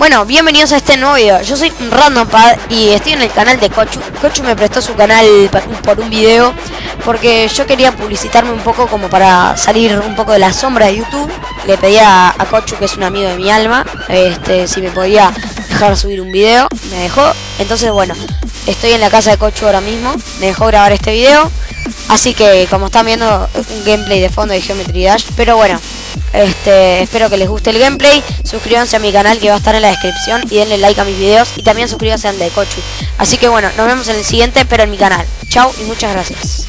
Bueno, bienvenidos a este nuevo video. Yo soy RandomPad y estoy en el canal de Cochu. Cochu me prestó su canal por un video porque yo quería publicitarme un poco como para salir un poco de la sombra de YouTube. Le pedí a, a Cochu, que es un amigo de mi alma, este, si me podía dejar subir un video. Me dejó. Entonces, bueno, estoy en la casa de Cochu ahora mismo. Me dejó grabar este video. Así que, como están viendo, un gameplay de fondo de Geometry Dash. Pero bueno, este, espero que les guste el gameplay. Suscríbanse a mi canal que va a estar en la descripción y denle like a mis videos. Y también suscríbanse al de Cochu. Así que bueno, nos vemos en el siguiente, pero en mi canal. Chao y muchas gracias.